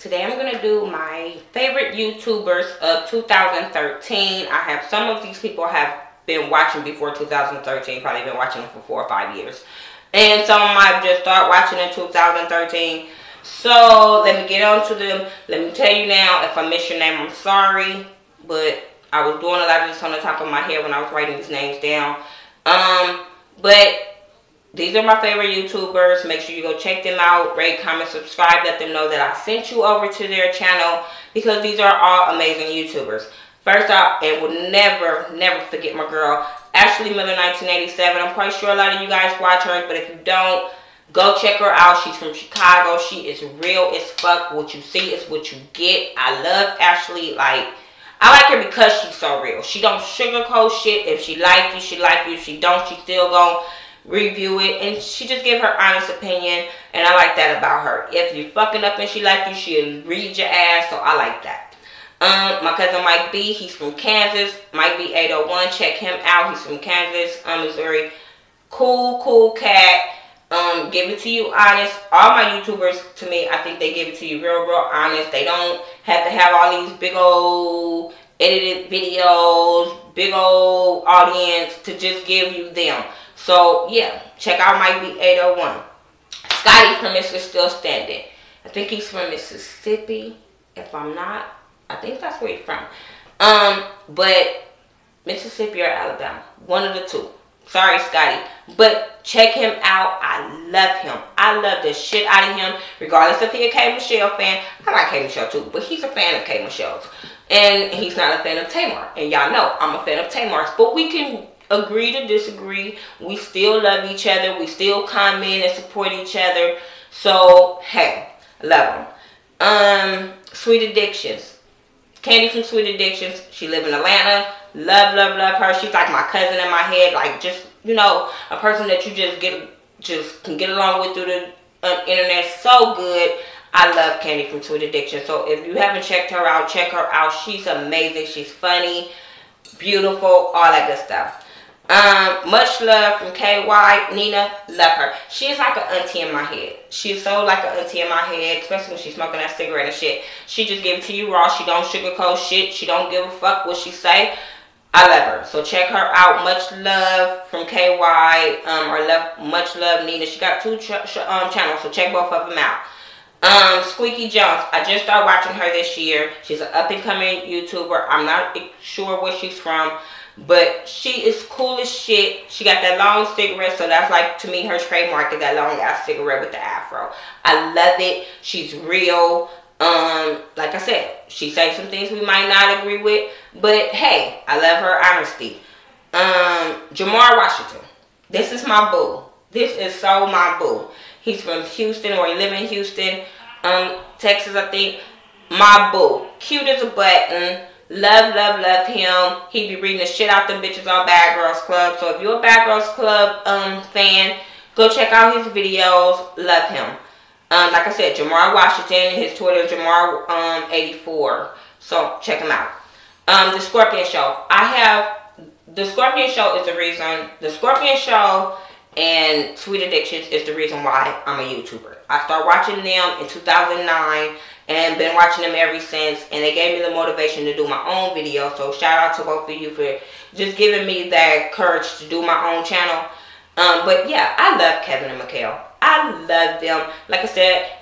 Today I'm going to do my favorite YouTubers of 2013. I have some of these people have been watching before 2013, probably been watching them for four or five years. And some might just start watching in 2013. So let me get on to them. Let me tell you now, if I miss your name, I'm sorry. But I was doing a lot of this on the top of my head when I was writing these names down. Um, but these are my favorite YouTubers. Make sure you go check them out. Rate, comment, subscribe. Let them know that I sent you over to their channel because these are all amazing YouTubers. First off, and will never, never forget my girl, Ashley Miller 1987. I'm quite sure a lot of you guys watch her, but if you don't, go check her out. She's from Chicago. She is real as fuck. What you see is what you get. I love Ashley. Like, I like her because she's so real. She don't sugarcoat shit. If she like you, she like you. If she don't, she still gonna review it and she just give her honest opinion and I like that about her. If you fucking up and she like you, she'll read your ass, so I like that. Um, my cousin Mike B, he's from Kansas. Mike B 801, check him out. He's from Kansas, um, Missouri. Cool, cool cat. Um, give it to you honest. All my YouTubers, to me, I think they give it to you real, real honest. They don't have to have all these big old edited videos, big old audience to just give you them. So, yeah, check out Mike B 801. Scotty from Mr. Still Standing. I think he's from Mississippi. If I'm not, I think that's where he's from. Um, but Mississippi or Alabama. One of the two. Sorry, Scotty. But check him out. I love him. I love the shit out of him. Regardless if he a K Michelle fan. I like K Michelle too. But he's a fan of K Michelle's. And he's not a fan of Tamar. And y'all know I'm a fan of Tamar's. But we can agree to disagree. We still love each other. We still comment and support each other. So, hey, love them. Um, Sweet Addictions. Candy from Sweet Addictions. She live in Atlanta. Love, love, love her. She's like my cousin in my head. Like just, you know, a person that you just get, just can get along with through the um, internet. So good. I love Candy from Sweet Addiction. So if you haven't checked her out, check her out. She's amazing. She's funny, beautiful, all that good stuff. Um, much love from KY, Nina, love her. She's like an auntie in my head. She's so like an auntie in my head, especially when she's smoking that cigarette and shit. She just give it to you raw. She don't sugarcoat shit. She don't give a fuck what she say. I love her. So check her out. Much love from KY, um, or love, much love Nina. She got two ch um, channels, so check both of them out. Um, Squeaky Jones. I just started watching her this year. She's an up and coming YouTuber. I'm not sure where she's from. But she is cool as shit. She got that long cigarette, so that's like to me her trademark is that long ass cigarette with the afro. I love it. She's real. Um, like I said, she says some things we might not agree with, but hey, I love her honesty. Um, Jamar Washington. This is my boo. This is so my boo. He's from Houston or he live in Houston, um, Texas, I think. My boo. Cute as a button Love, love, love him. He be reading the shit out them bitches on Bad Girls Club. So if you're a Bad Girls Club um fan, go check out his videos. Love him. Um, like I said, Jamar Washington, his Twitter Jamar um 84. So check him out. Um, the Scorpion Show. I have the Scorpion Show is the reason. The Scorpion Show and Sweet Addictions is the reason why I'm a YouTuber. I started watching them in 2009 and been watching them ever since. And they gave me the motivation to do my own video. So shout out to both of you for just giving me that courage to do my own channel. Um, but yeah i love kevin and Mikhail. i love them. Like i said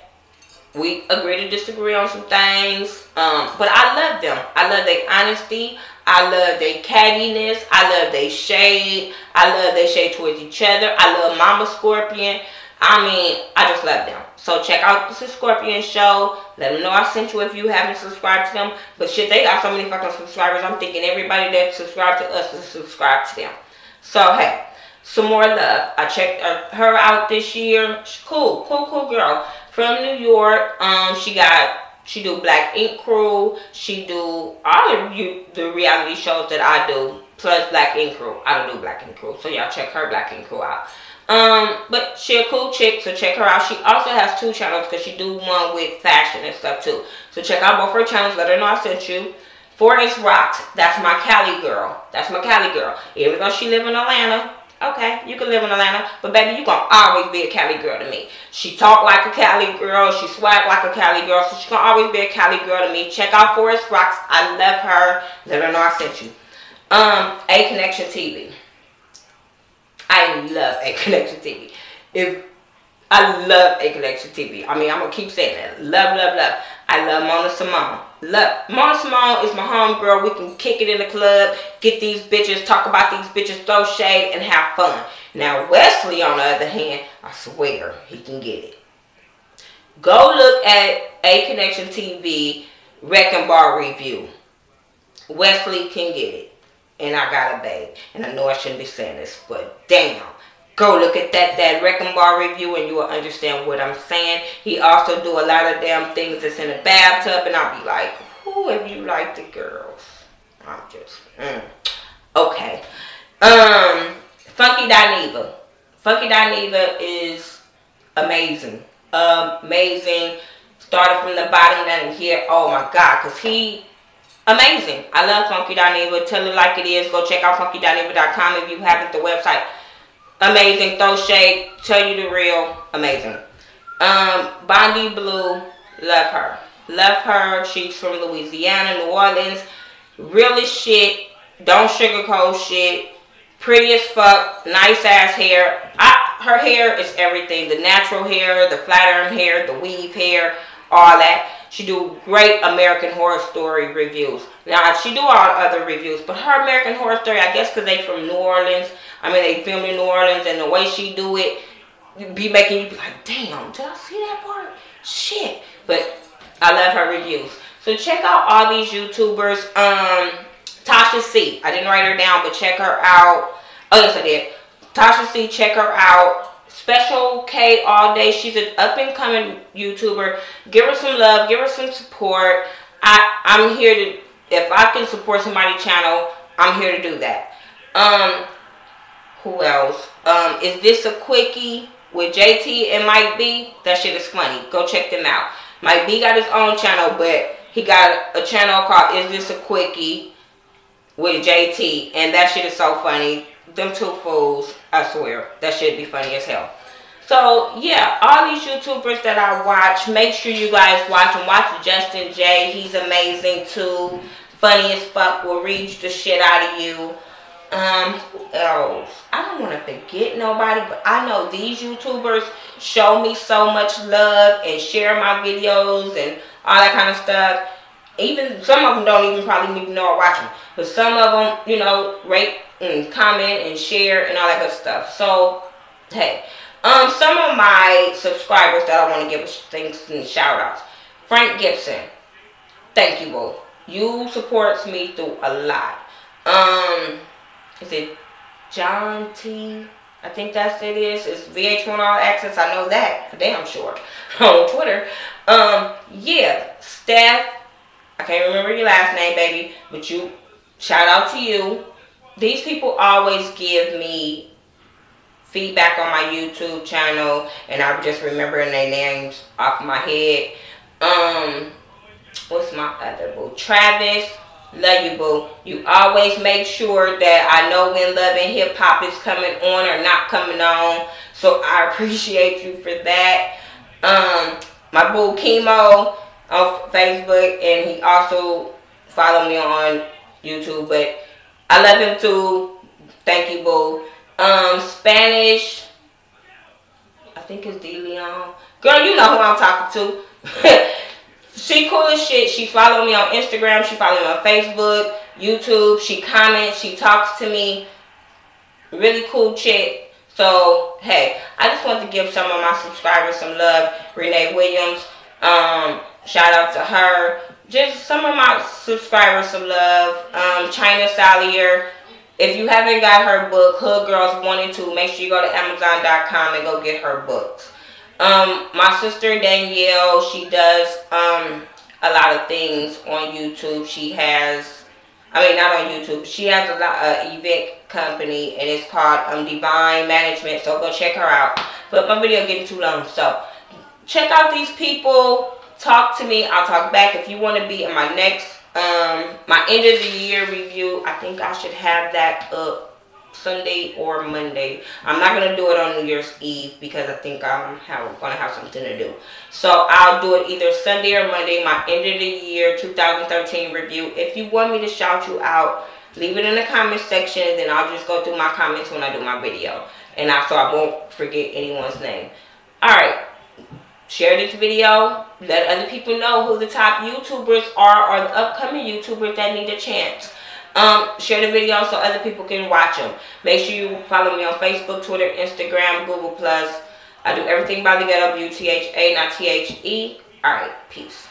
we agree to disagree on some things. Um, but i love them. I love their honesty. I love their cattiness. I love their shade. I love their shade towards each other. I love mama scorpion i mean i just love them so check out the Scorpion show. Let them know I sent you if you haven't subscribed to them. But shit, they got so many fucking subscribers. I'm thinking everybody that subscribed to us is subscribed to them. So hey, some more love. I checked uh, her out this year. She's cool, cool, cool girl from New York. Um, she got she do Black Ink Crew. She do all of you the reality shows that I do plus Black Ink Crew. I don't do Black Ink Crew, so y'all check her Black Ink Crew out. Um, but she a cool chick, so check her out. She also has two channels because she do one with fashion and stuff too. So check out both her channels. Let her know I sent you. Fortis Rocks. That's my Cali girl. That's my Cali girl. Even though she live in Atlanta, Okay, you can live in Atlanta, but baby, you gonna always be a Cali girl to me. She talk like a Cali girl, she swag like a Cali girl, so she gonna always be a Cali girl to me. Check out Forest Rocks. I love her. Let her know I sent you. Um, A Connection TV. I love A Connection TV. If I love A Connection TV. I mean, I'm gonna keep saying that. Love, love, love. I love Mona Simone. Love Mona Simone is my homegirl. We can kick it in the club, get these bitches, talk about these bitches, throw shade, and have fun. Now Wesley, on the other hand, I swear he can get it. Go look at A Connection TV Wrecking Bar review. Wesley can get it. And I got a bag. And I know I shouldn't be saying this, but damn. Go look at that that Wrecking Bar review and you will understand what I'm saying. He also do a lot of damn things that's in a bathtub and I'll be like, who if you like the girls? I'm just, mm. okay. Um, Funky Dineva. Funky Dineva is amazing. Amazing. Started from the bottom down here. Oh my God, because he amazing. I love Funky Dineva. Tell it like it is. Go check out funkydineva.com if you haven't the website amazing. Throw shade, tell you the real, amazing. Um, Bondi Blue, love her. Love her. She's from Louisiana, New Orleans. Really shit. Don't sugarcoat shit. Pretty as fuck. Nice ass hair. I, her hair is everything. The natural hair, the flat iron hair, the weave hair, all that. She do great American Horror Story reviews. Now, she do all other reviews, but her American Horror Story, I guess because they from New Orleans. I mean, they filmed in New Orleans, and the way she do it, be making you be like, damn, did I see that part? Shit. But I love her reviews. So check out all these YouTubers. Um, Tasha C. I didn't write her down, but check her out. Oh, yes, I did. Tasha C. Check her out. Special All day. She's an up and coming YouTuber. Give her some love. Give her some support. I I'm here to if I can support somebody's channel, I'm here to do that. Um, who else? Um, is this a quickie with JT and Mike B? That shit is funny. Go check them out. Mike B got his own channel, but he got a channel called Is This a Quickie with JT, and that shit is so funny. Them two fools, I swear, that should be funny as hell. So, yeah, all these YouTubers that I watch, make sure you guys watch them. Watch Justin J. He's amazing, too. Funny as fuck. Will read the shit out of you. Um, who else? I don't want to forget nobody, but I know these YouTubers show me so much love and share my videos and all that kind of stuff. Even some of them don't even probably even know I watch them. But some of them, you know, rate and comment and share and all that good stuff. So, hey, um, some of my subscribers that I want to give thanks and shout outs. Frank Gibson. Thank you, boo. You supports me through a lot. Um, is it John T? I think that's it is. It's VH1 All Access. I know that for damn sure on Twitter. Um, yeah, Steph. I can't remember your last name, baby, but you shout out to you. These people always give me feedback on my YouTube channel, and I'm just remembering their names off my head. Um, what's my other boo? Travis. Love you, boo. You always make sure that I know when Love and Hip Hop is coming on or not coming on. So I appreciate you for that. Um, my boo Chemo on Facebook, and he also follow me on YouTube. But I love him too. Thank you, boo. Um, Spanish. I think it's De Leon. Girl, you know who I'm talking to. she cool as shit. She follow me on Instagram. She follow me on Facebook, YouTube. She comments. She talks to me. Really cool chick. So, hey, I just want to give some of my subscribers some love. Renee Williams. Um, shout out to her. Just some of my subscribers some love. Um, China Salier. If you haven't got her book, Hood Girls 1 and 2, make sure you go to Amazon.com and go get her books. Um, my sister Danielle, she does um, a lot of things on YouTube. She has, I mean, not on YouTube. She has a lot of event company, and it's called um, Divine Management. So go check her out. But my video getting too long, so check out these people. Talk to me. I'll talk back. If you want to be in my next um, my end of the year review, I think I should have that up Sunday or Monday. I'm not gonna do it on New Year's Eve because I think I'm have, gonna have something to do. So I'll do it either Sunday or Monday. My end of the year 2013 review. If you want me to shout you out, leave it in the comment section. And then I'll just go through my comments when I do my video, and I, so I won't forget anyone's name. All right. Share this video. Let other people know who the top YouTubers are or the upcoming YouTubers that need a chance. Um, share the video so other people can watch them. Make sure you follow me on Facebook, Twitter, Instagram, Google+. Plus. I do everything by the ghetto, U-T-H-A, not T-H-E. Alright, peace.